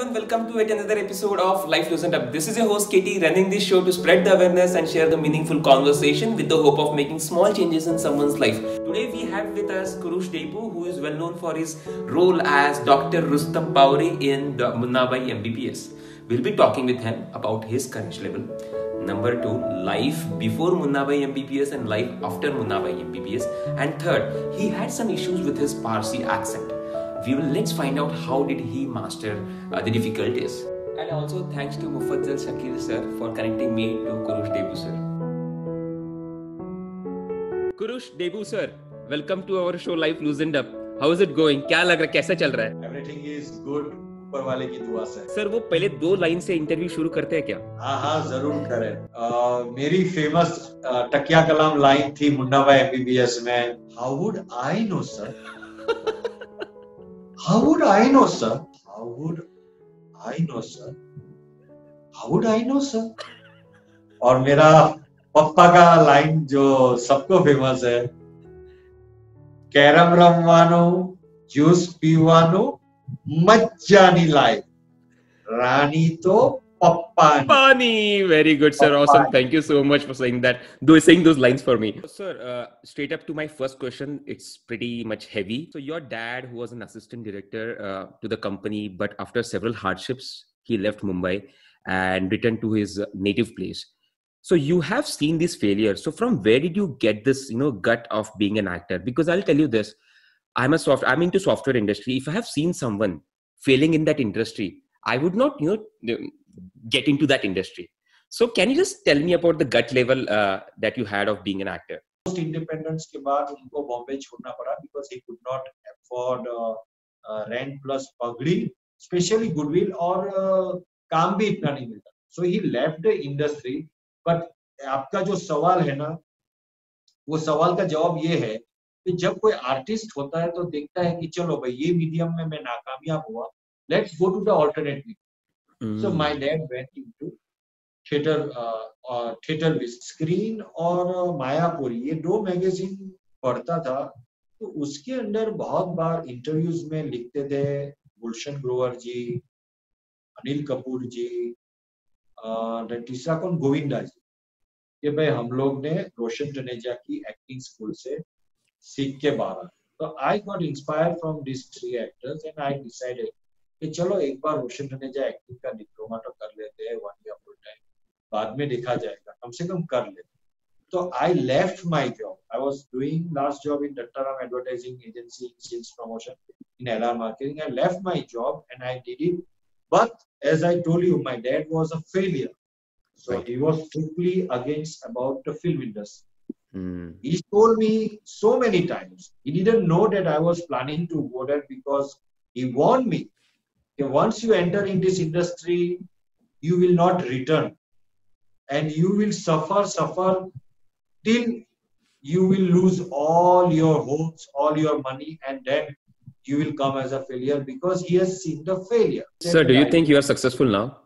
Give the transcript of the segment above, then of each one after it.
everyone, welcome to yet another episode of Life Loosened Up. This is your host Katie running this show to spread the awareness and share the meaningful conversation with the hope of making small changes in someone's life. Today we have with us Kurush Debu, who is well known for his role as Dr. Rustam Pauri in the Munnabai MBBS. We'll be talking with him about his courage level. Number two, life before Munnabai MBBS and life after Munnabai MBBS. And third, he had some issues with his Parsi accent we will let's find out how did he master uh, the difficulties and also thanks to Mufazzal Shakir sir for connecting me to Kurush Debu sir Kurush Debu sir welcome to our show Life Loosened Up how is it going क्या लग रहा है कैसा चल रहा है everything is good ऊपर वाले की दुआ से सर वो पहले दो लाइन से इंटरव्यू शुरू करते हैं क्या हाँ हाँ ज़रूर करें uh, मेरी फ़ेमस uh, टकिया कलाम लाइन थी मुन्ना भाई एमबीबीएस में how would I know sir How would I know, sir? How would I know, sir? How would I know, sir? और मेरा पप्पा का लाइन जो सबको फ़ेमस है कैरम रमवानो जूस पीवानो मज्जा नहीं लाए रानी तो Pani. Pani. Very good, sir. Papani. Awesome. Thank you so much for saying that. Do saying those lines for me, sir. Uh, straight up to my first question, it's pretty much heavy. So your dad, who was an assistant director uh, to the company, but after several hardships, he left Mumbai and returned to his native place. So you have seen this failure. So from where did you get this, you know, gut of being an actor? Because I'll tell you this, I'm a soft, I'm into software industry. If I have seen someone failing in that industry, I would not, you know, get into that industry. So can you just tell me about the gut level uh, that you had of being an actor? Post independence के बाद उनको बॉम्बे छोड़ना पड़ा because he could not afford uh, uh, rent plus पगड़ी, especially goodwill और uh, काम भी इतना नहीं मिलता. So he left the industry. But आपका जो सवाल है ना, वो सवाल का जवाब ये है कि जब कोई आर्टिस्ट होता है तो देखता है कि चलो भाई ये मीडियम में मैं नाकामयाब हुआ let's go to the alternate medium Mm. So my dad went into theatre theatre screen और मायापुरी। ये दो मैगजीन पढ़ता था। तो उसके अंदर बहुत बार इंटरव्यूज़ में लिखते थे गुलशन ग्रोवर जी अनिल कपूर जी तीसरा कौन? गोविंदा जी। कि भाई हम लोग ने रोशन जनेजा की एक्टिंग स्कूल से सीख के बाहर तो I got inspire from this three actors and I decided कि चलो एक बार रोशन रहने जाए एक्टिंग का डिप्लोमा तो कर लेते हैं वन या फुल टाइम बाद में देखा जाएगा कम से कम कर लेते तो I left my job I was doing last job in Dattaram advertising agency in sales promotion in LR marketing I left my job and I did it but as I told you my dad was a failure so he was strictly against about the film industry Mm. He told me so many times. He didn't know that I was planning to go there because he warned me once you enter in this industry, you will not return. And you will suffer, suffer till you will lose all your hopes, all your money, and then you will come as a failure because he has seen the failure. Sir, do you think you are successful now?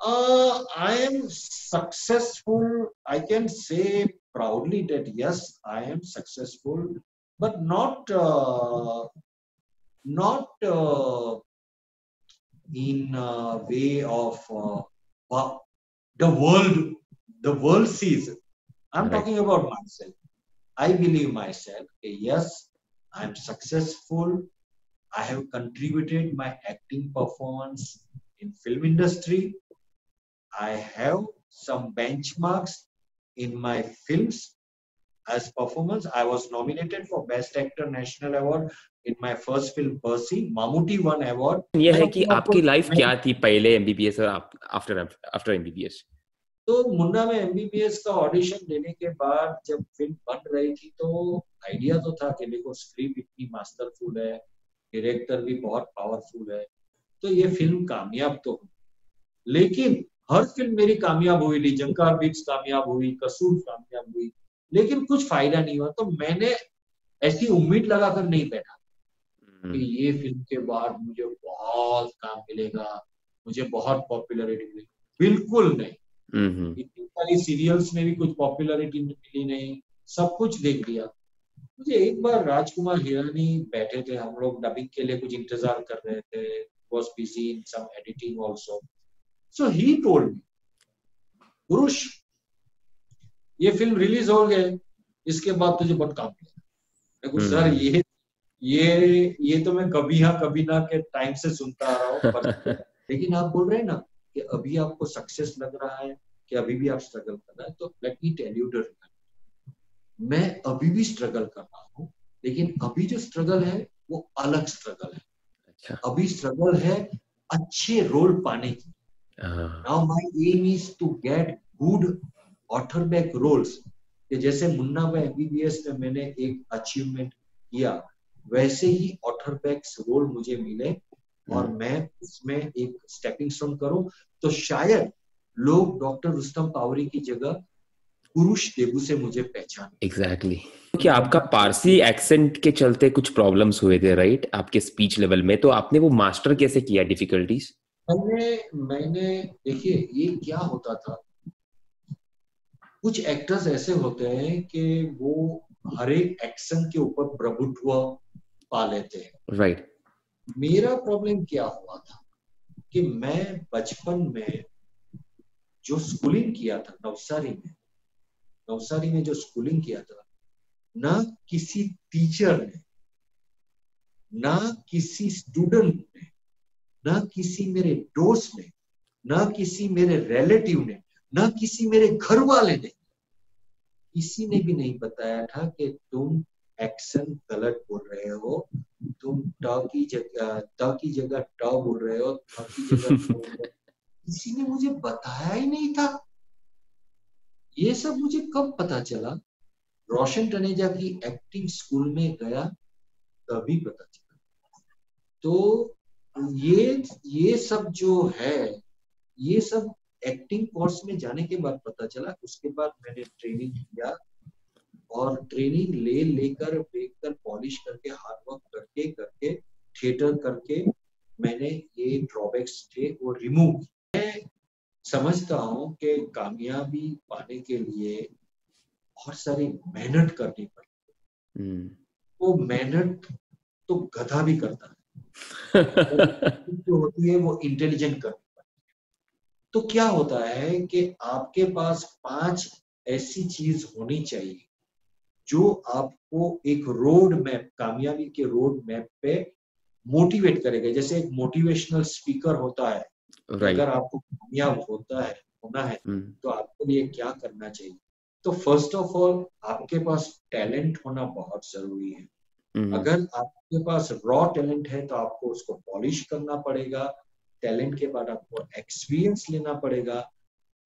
Uh, I am successful. I can say proudly that yes, I am successful, but not uh, not uh, in a way of uh, the world the world sees it. i'm right. talking about myself i believe myself yes i'm successful i have contributed my acting performance in film industry i have some benchmarks in my films as performance. I was nominated for Best Actor National Award in my first film Percy. Mamuti won award. ये है कि आपकी life क्या थी पहले MBBS और after after MBBS तो मुन्ना में एमबीबीएस का ऑडिशन देने के बाद जब फ़िल्म बन रही थी तो आइडिया तो था कि देखो स्क्रिप्ट इतनी मास्टरफुल है डायरेक्टर भी बहुत पावरफुल है तो ये फ़िल्म कामयाब तो लेकिन हर फ़िल्म मेरी कामयाब हुई ली जंकार बिक्स कामयाब हुई कसूर कामयाब हुई लेकिन कुछ फ़ायदा नहीं हुआ तो मैंने ऐसी उम्मीद लगाकर नहीं बैठा हम्म। कि ये फ़िल्म के बाद मुझे बहुत काम मिलेगा मुझे बहुत पॉपुलरिटी मिलेगी बिल्कुल नहीं। इतनी सारी सीरियल्स में भी कुछ पॉपुलरिटी मिली नहीं सब कुछ देख लिया मुझे एक बार राजकुमार हिरानी बैठे थे हम लोग डबिंग के लिए कुछ इंतज़ार कर रहे थे was busy in some editing also. So he told me, पुरुष ये फ़िल्म रिलीज़ हो गए इसके बाद तुझे बहुत काम किया सर ये ये ये तो मैं कभी हाँ कभी ना के टाइम से सुनता आ रहा हूँ लेकिन आप बोल रहे हैं ना कि अभी आपको सक्सेस लग रहा है कि अभी भी आप स्ट्रगल कर रहे हैं तो let me tell you the मैं अभी भी स्ट्रगल कर रहा हूँ लेकिन अभी जो स्ट्रगल है वो अलग स्ट्रगल है। अच्छा। अभी स्ट्रगल है अच्छे रोल पाने की। Now my aim is to get good author back roles कि जैसे मुन्ना में एमबीबीएस में मैंने एक अचीवमेंट किया वैसे ही ऑथर बैक्स रोल मुझे मिले और हम्म। मैं उसमें एक स्टेपिंग स्टोन करूँ। तो शायद लोग डॉक्टर रुस्तम पावरी की जगह पुरुष देबू से मुझे पहचान। Exactly exactly. कि आपका पारसी एक्सेंट के चलते कुछ प्रॉब्लम्स हुए थे राइट आपके स्पीच लेवल में तो आपने वो मास्टर कैसे किया डिफिकल्टीज मैंने मैंने देखिए ये क्या होता था? कुछ एक्टर्स ऐसे होते हैं कि वो हर एक एक्शन के ऊपर प्रभुत्व पा लेते हैं राइट right. मेरा प्रॉब्लम क्या हुआ था कि मैं बचपन में जो स्कूलिंग किया था नवसारी में नवसारी में जो स्कूलिंग किया था ना किसी टीचर ने ना किसी स्टूडेंट ने ना किसी मेरे दोस्त ने ना किसी मेरे रिलेटिव ने ना किसी मेरे घर वाले ने, किसी ने भी नहीं बताया था कि तुम एक्शन गलत बोल रहे हो, तुम ट की जगह त की जगह ट बोल रहे हो। जगह किसी ने मुझे बताया ही नहीं था। ये सब मुझे कब पता चला? रोशन टनेजा की एक्टिंग स्कूल में गया, तभी पता चला। तो ये ये सब जो है, ये सब एक्टिंग कोर्स में जाने के बाद पता चला उसके बाद मैंने ट्रेनिंग किया और ट्रेनिंग ले लेकर कर पॉलिश करके हार्ड वर्क करके करके थिएटर करके मैंने ये ड्रॉबैक्स थे वो रिमूव मैं समझता हूँ कि कामयाबी पाने के लिए बहुत सारी मेहनत करनी पड़ती है। hmm. वो मेहनत तो गधा भी करता है। जो होती है वो इंटेलिजेंट करती तो क्या होता है कि आपके पास पाँच ऐसी चीज़ होनी चाहिए जो आपको एक रोड मैप कामयाबी के रोड मैप पे मोटिवेट करेगा जैसे एक मोटिवेशनल स्पीकर होता है right. अगर आपको कामयाब होता है होना है hmm. तो आपके लिए क्या करना चाहिए तो फ़र्स्ट ऑफ़ ऑल आपके पास टैलेंट होना बहुत ज़रूरी है hmm. अगर आपके पास रॉ टैलेंट है तो आपको उसको पॉलिश करना पड़ेगा टैलेंट के बाद आपको एक्सपीरियंस लेना पड़ेगा।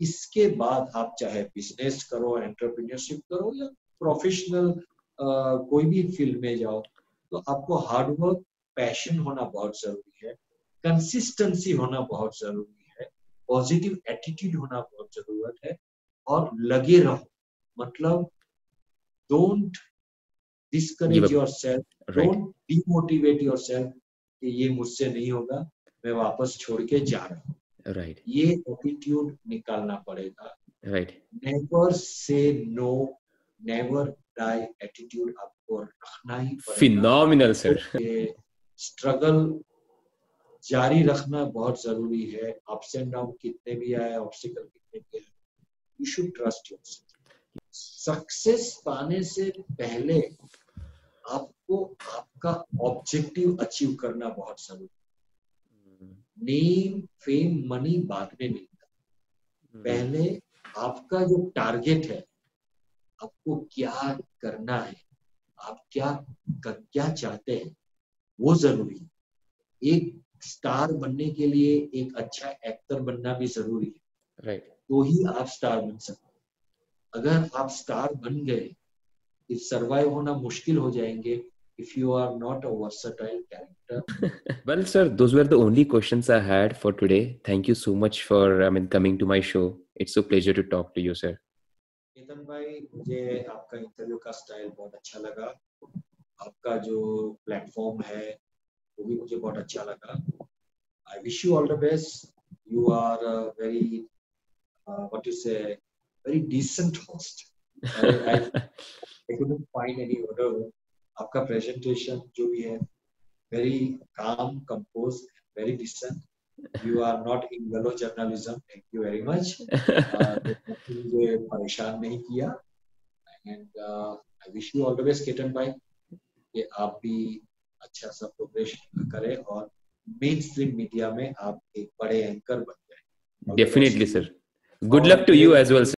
इसके बाद आप चाहे बिज़नेस करो एंटरप्रीनियरशिप करो या प्रोफेशनल कोई भी फ़ील्ड में जाओ तो आपको हार्डवर्क पैशन होना बहुत ज़रूरी है कंसिस्टेंसी होना बहुत ज़रूरी है पॉजिटिव एटीट्यूड होना बहुत ज़रूरत है और लगे रहो। मतलब don't discourage yourself don't demotivate yourself कि ये मुझसे नहीं होगा। मैं वापस छोड़ के जा रहा हूँ। Right right. ये एटीट्यूड निकालना पड़ेगा। Right never say no never die attitude आपको रखना ही फिनोमिनल सर स्ट्रगल जारी रखना बहुत ज़रूरी है। अप्स एंड डाउन कितने भी आए ऑब्स्टिकल कितने भी आए you should trust your success पाने से पहले आपको आपका ऑब्जेक्टिव अचीव करना बहुत ज़रूरी नेम फेम मनी बाद में मिलता हम्म। पहले आपका जो टारगेट है आपको क्या करना है आप क्या क्या चाहते हैं वो ज़रूरी है एक स्टार बनने के लिए एक अच्छा एक्टर बनना भी ज़रूरी है राइट right. तो ही आप स्टार बन सकते अगर आप स्टार बन गए सरवाइव होना मुश्किल हो जाएँगे if you are not a versatile character. well, sir, those were the only questions I had for today. Thank you so much for I mean coming to my show. It's a pleasure to talk to you, sir. Ketan भाई मुझे आपका interview का style बहुत अच्छा लगा आपका जो platform है वो भी मुझे बहुत अच्छा लगा I wish you all the best you are very what you say very decent host. I, I, I couldn't find any other आपका प्रेजेंटेशन जो भी है very calm composed decent. You are not in yellow journalism. Thank you very much. Uh, मुझे परेशान नहीं किया. Uh, I wish you all the best, Ketan भाई. कि आप भी अच्छा सा प्रोग्रेस करें और मेन स्ट्रीम मीडिया में आप एक बड़े एंकर बन जाए definitely sir good luck to you as well